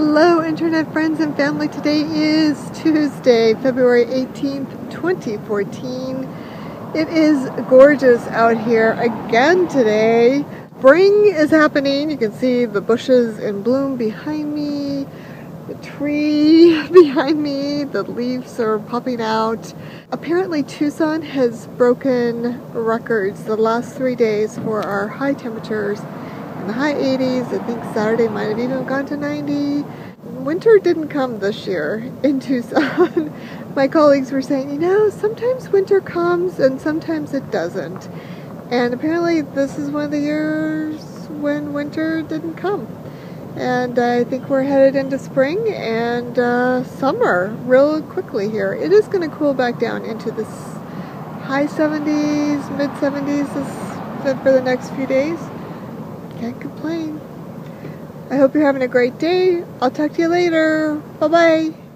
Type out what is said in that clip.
Hello, internet friends and family. Today is Tuesday, February 18th, 2014. It is gorgeous out here again today. Spring is happening. You can see the bushes in bloom behind me, the tree behind me, the leaves are popping out. Apparently, Tucson has broken records the last three days for our high temperatures the high 80s. I think Saturday might have even gone to 90. Winter didn't come this year in Tucson. My colleagues were saying, you know, sometimes winter comes and sometimes it doesn't. And apparently this is one of the years when winter didn't come. And I think we're headed into spring and uh, summer real quickly here. It is going to cool back down into the high 70s, mid 70s for the next few days. Can't complain. I hope you're having a great day. I'll talk to you later. Bye bye.